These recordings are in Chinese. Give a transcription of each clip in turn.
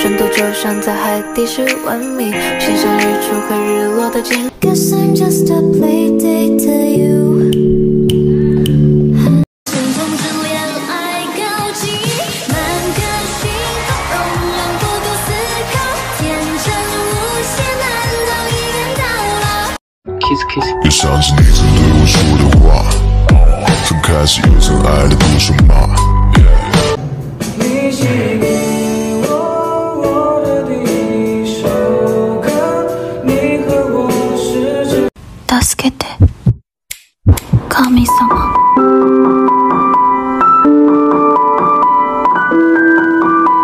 深度就像在海底十万米，欣赏日出和日落的景。Guess I'm just a play date to you。心中是恋爱高级，满个心好容量不够思考，天真无邪，难道一眼到老？kiss kiss，也想起你曾对我说的话，从开始又曾爱的多少码。神様。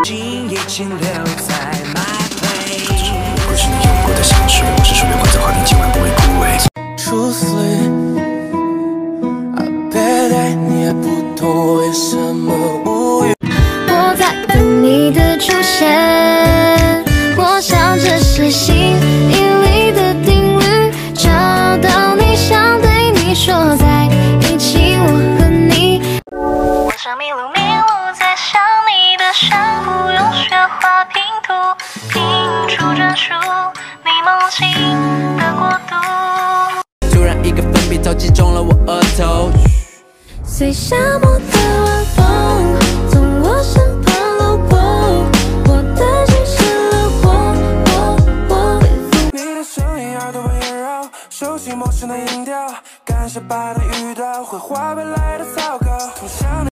心已经留在 my place。会是你用过的香水，我是水流灌在花瓶，今晚不会枯萎。你也不懂为什么无语。我在等你的出现，最夏末的晚风从我身旁路过，我的心失了火，我我。你的声音耳朵围绕，熟悉陌生的音调，感谢把的遇到，会化未来的糟糕。从想你